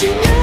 you. know